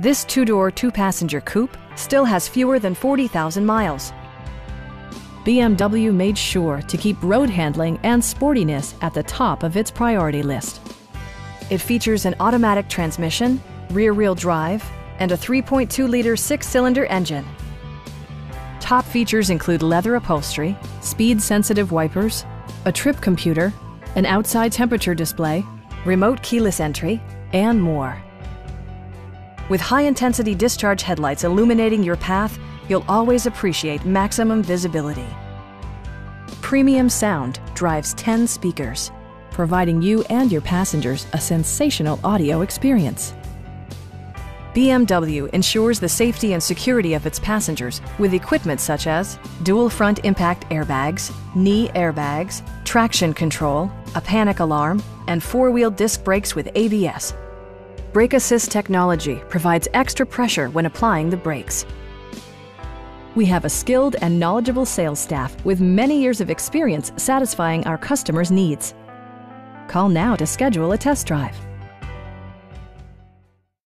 This two-door, two-passenger coupe still has fewer than 40,000 miles. BMW made sure to keep road handling and sportiness at the top of its priority list. It features an automatic transmission, rear-wheel drive, and a 3.2-liter six-cylinder engine. Top features include leather upholstery, speed-sensitive wipers, a trip computer, an outside temperature display, remote keyless entry, and more. With high-intensity discharge headlights illuminating your path, you'll always appreciate maximum visibility. Premium sound drives 10 speakers, providing you and your passengers a sensational audio experience. BMW ensures the safety and security of its passengers with equipment such as dual front impact airbags, knee airbags, traction control, a panic alarm, and four-wheel disc brakes with ABS. Brake Assist technology provides extra pressure when applying the brakes. We have a skilled and knowledgeable sales staff with many years of experience satisfying our customers' needs. Call now to schedule a test drive.